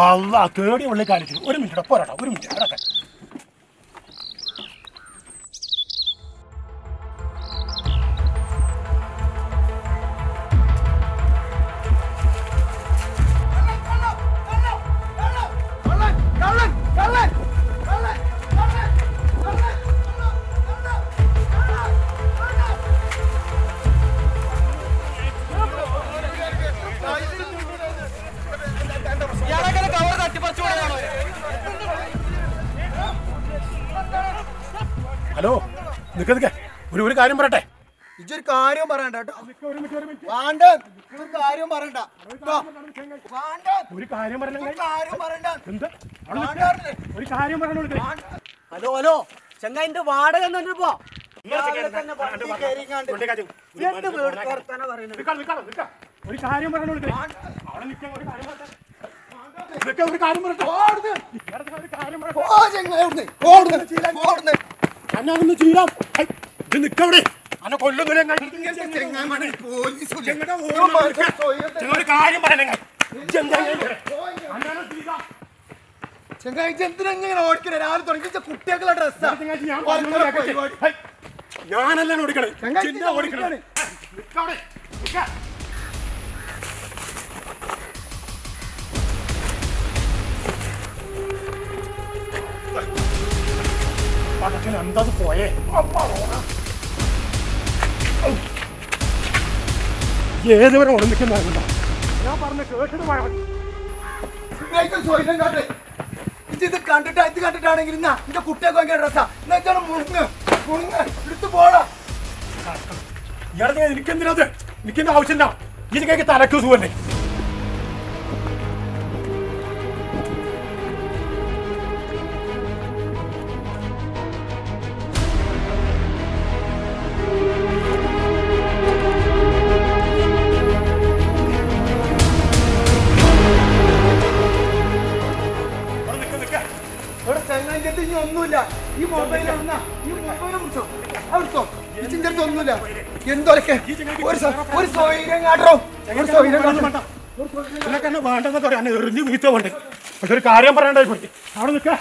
അല്ല തേടി ഉള്ളിൽ കാണിച്ചു ഒരു മിനിറ്റ് പോരാട്ടോ ഒരു മിനിറ്റ് കിടക്കാൻ ഹലോ നിക്ക നിക്ക. ഒരു ഒരു കാര്യം പറയട്ടെ. ഇജ്ജൊരു കാര്യം പറയണ്ട കേട്ടോ. വേണ്ട ഒരു കാര്യം പറയണ്ട. വേണ്ട ഒരു കാര്യം ഒരു കാര്യം പറയണ്ട. എന്താ? ഒരു പറയണോ ഹലോ ഹലോ. ചെങ്ങായിന്റെ വാടക തന്നെ പോ ഒരു കാര്യം പറഞ്ഞു ഒരു കാര്യം പറയട്ടെ. ഹൈ, ഇത് നിക്കവിടെ. അന്നെ കൊല്ലുന്നില്ല ഒരു കാര്യം ചെങ്ങായി എന്തിനാ ഓടിക്കണേ? രാവിലെ തുടങ്ങി കുട്ടികളുടെ ഓടിക്കണേ. ഓടിക്കണേ. നിക്കവിടെ. നിക്ക. പടത്തിന് എന്തത് പോയേ. ഏതുവരെ നിൽക്കുന്ന ഞാൻ പറഞ്ഞ കേട്ടിട്ട് പോയാ മതി. ചെങ്ങായിക്ക് സ്വയം കാട്ടെ. ഇജ്ജ് ഇത് കണ്ടിട്ട് ഇത് കണ്ടിട്ടാണെങ്കിൽ എന്നാ എന്റെ കുട്ടിയൊക്കെ ഭയങ്കര ഡ്രസ്സാ എന്നാ വെച്ചാൽ മുഴുങ്ങ് മുഴുങ്ങ് എടുത്ത് പോടാ. ഇയാളെ എനിക്കെന്തിനത് എനിക്കെന്താ ആവശ്യമില്ല. ഇതിലേക്ക് തലക്ക് സുഖല്ലേ ഒന്നുമില്ല. ഈ മൊബൈൽ ഈ മൊബൈൽ കുറിച്ചോ അവിടുത്തോ ഇതിന്റെ അടുത്ത് ഒന്നുമില്ല. എന്തൊക്കെ ഒരു ഒരു സ്വൈര്യം കാട്ടോ. ഒരു സൗകര്യം എന്നെ എറിഞ്ഞു വീഴ്ച പക്ഷെ ഒരു കാര്യം പറയണ്ടായി പോയി. അവിടെ നിൽക്കാം.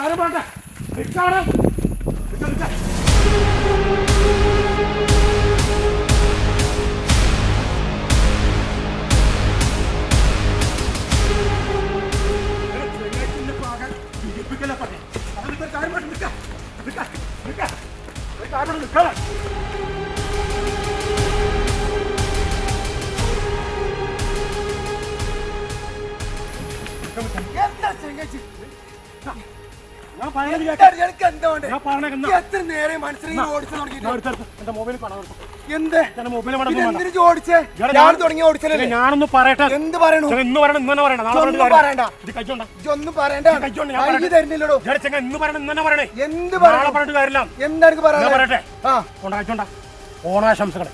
കാര്യം പറയണ്ടേ നിൽക്കാണ് നിൽക്കാം. നിക്ക, നിക്ക. ഒരു കാര്യം പറയണ്ട, നിക്കാതെ. എന്താ ചെങ്ങാച്ചി ഞാൻ പറയണത് കേക്ക്. എന്താ എത്ര നേരം മനസ്സിലായി ഓടിച്ചു തുടങ്ങി ഞാനൊന്ന് പറയട്ടെ. എന്ത് പറയണു? എന്ന് പറയണം ഇന്ന് പറയണം. പറയണ്ട. ഇതൊന്നും പറയണ്ട. തരുന്നില്ലടോ ഇന്ന് പറയണം ഇന്ന് പറയണേ. എന്ത് പറഞ്ഞിട്ട് കാര്യമില്ല. പറയട്ടെ. ഓണാശംസകൾ